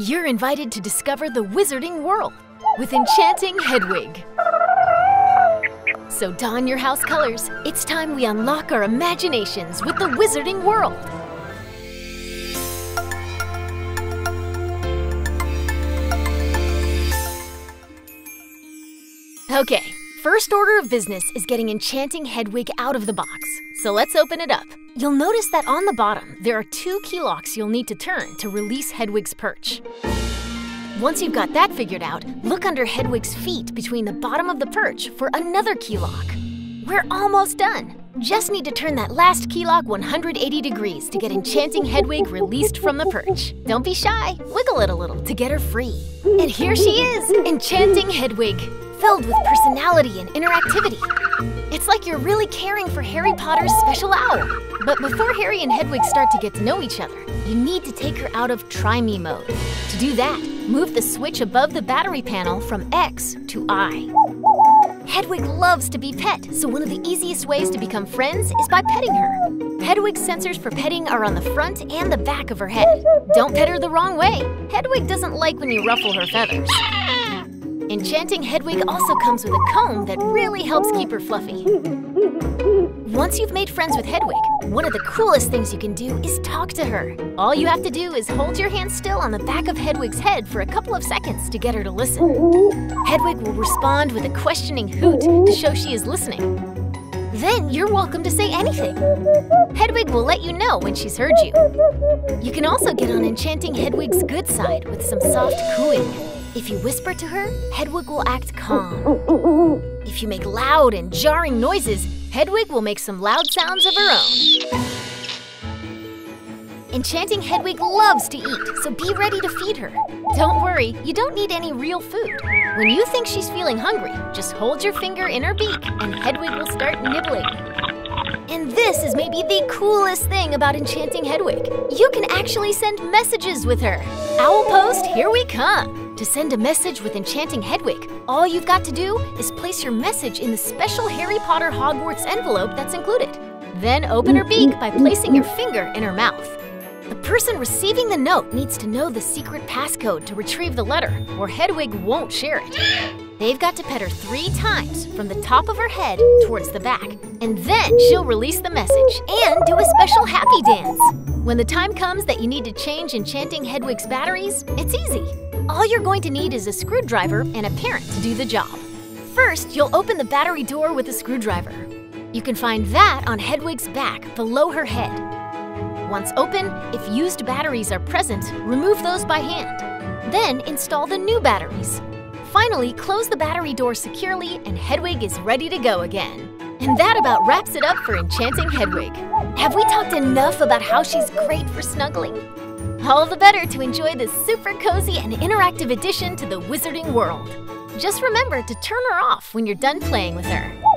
You're invited to discover the wizarding world with Enchanting Hedwig. So don your house colors. It's time we unlock our imaginations with the wizarding world. Okay, first order of business is getting Enchanting Hedwig out of the box. So let's open it up. You'll notice that on the bottom, there are two key locks you'll need to turn to release Hedwig's perch. Once you've got that figured out, look under Hedwig's feet between the bottom of the perch for another key lock. We're almost done. Just need to turn that last key lock 180 degrees to get Enchanting Hedwig released from the perch. Don't be shy, wiggle it a little to get her free. And here she is, Enchanting Hedwig, filled with personality and interactivity. It's like you're really caring for Harry Potter's special owl. But before Harry and Hedwig start to get to know each other, you need to take her out of Try Me mode. To do that, move the switch above the battery panel from X to I. Hedwig loves to be pet, so one of the easiest ways to become friends is by petting her. Hedwig's sensors for petting are on the front and the back of her head. Don't pet her the wrong way. Hedwig doesn't like when you ruffle her feathers. Enchanting Hedwig also comes with a comb that really helps keep her fluffy. Once you've made friends with Hedwig, one of the coolest things you can do is talk to her. All you have to do is hold your hand still on the back of Hedwig's head for a couple of seconds to get her to listen. Hedwig will respond with a questioning hoot to show she is listening. Then you're welcome to say anything. Hedwig will let you know when she's heard you. You can also get on Enchanting Hedwig's good side with some soft cooing. If you whisper to her, Hedwig will act calm. If you make loud and jarring noises, Hedwig will make some loud sounds of her own. Enchanting Hedwig loves to eat, so be ready to feed her. Don't worry, you don't need any real food. When you think she's feeling hungry, just hold your finger in her beak and Hedwig will start nibbling. And this is maybe the coolest thing about Enchanting Hedwig. You can actually send messages with her. Owl Post, here we come! To send a message with Enchanting Hedwig, all you've got to do is place your message in the special Harry Potter Hogwarts envelope that's included. Then open her beak by placing your finger in her mouth. The person receiving the note needs to know the secret passcode to retrieve the letter, or Hedwig won't share it. They've got to pet her three times from the top of her head towards the back, and then she'll release the message and do a special happy dance. When the time comes that you need to change Enchanting Hedwig's batteries, it's easy. All you're going to need is a screwdriver and a parent to do the job. First, you'll open the battery door with a screwdriver. You can find that on Hedwig's back below her head. Once open, if used batteries are present, remove those by hand. Then install the new batteries. Finally, close the battery door securely and Hedwig is ready to go again. And that about wraps it up for Enchanting Hedwig. Have we talked enough about how she's great for snuggling? All the better to enjoy this super cozy and interactive addition to the wizarding world. Just remember to turn her off when you're done playing with her.